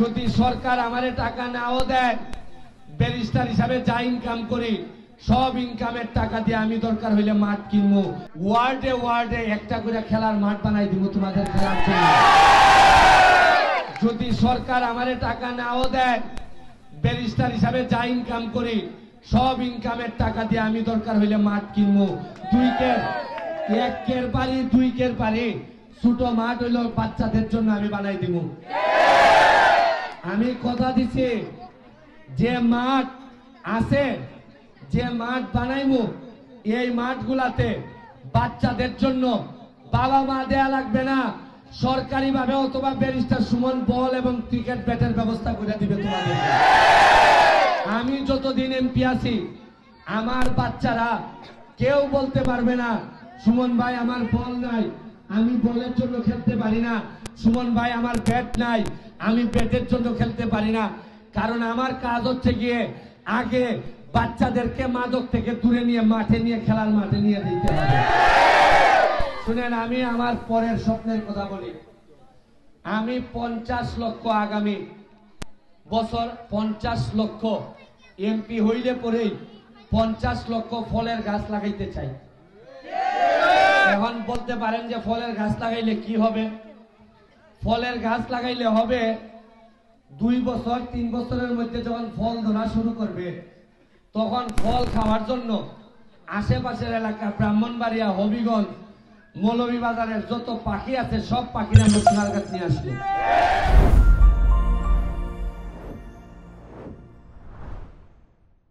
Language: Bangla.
যদি সরকার আমারে টাকা নাও দেয়, ব্যারিস্টার হিসাবে যা ইনকাম করি, সব ইনকামের টাকা দিয়ে আমি দরকার হইলে মাঠ কিনবো। ওয়ার্ডে ওয়ার্ডে একটা করে খেলার মাঠ বানাই দিব তোমাদের খেলার জন্য। যদি সরকার আমারে টাকা নাও দেয়, ব্যারিস্টার হিসাবে যা ইনকাম করি, সব ইনকামের টাকা দিয়ে আমি দরকার হইলে মাঠ কিনবো। দুই কের, এক কের পারি, দুই কের পারি, ছোট মাঠ হইল বাচ্চাদের জন্য আমি বানাই দিব। আমি কথা দিছি, যে মাঠ আছে, যে মাঠ বানাইবো এই মাঠগুলাতে বাচ্চাদের জন্য বাবা মা দেয়া লাগবে না। সরকারি ভাবে অথবা ব্যারিস্টার সুমন বল এবং ক্রিকেট ব্যাটের ব্যবস্থা করে দিবে তোমাদের। আমি যতদিন এমপি আছি, আমার বাচ্চারা কেউ বলতে পারবে না, সুমন ভাই, আমার বল নাই, আমি বলের জন্য খেলতে পারি না, সুমন ভাই, আমার ব্যাট নাই আমি পেটের জন্য খেলতে পারি না। কারণ আমার কাজ হচ্ছে গিয়ে আগে বাচ্চাদেরকে মাদক থেকে দূরে নিয়ে, মাঠে নিয়ে, খেলার মাঠে নিয়ে দিতে হবে। শুনেন, আমি আমার পরের স্বপ্নের কথা বলি। আমি পঞ্চাশ লক্ষ আগামী বছর পঞ্চাশ লক্ষ এমপি হইলে পরেই পঞ্চাশ লক্ষ ফলের গাছ লাগাইতে চাই। এখন বলতে পারেন যে ফলের গাছ লাগাইলে কি হবে? ফলের গাছ লাগাইলে হবে দুই বছর, তিন বছরের মধ্যে যখন ফল ধরা শুরু করবে, তখন ফল খাওয়ার জন্য আশেপাশের এলাকা, ব্রাহ্মণবাড়িয়া, হবিগঞ্জ, মৌলভীবাজারের যত পাখি আছে, সব পাখিরা মুসলার কাছে নিয়ে আসবে।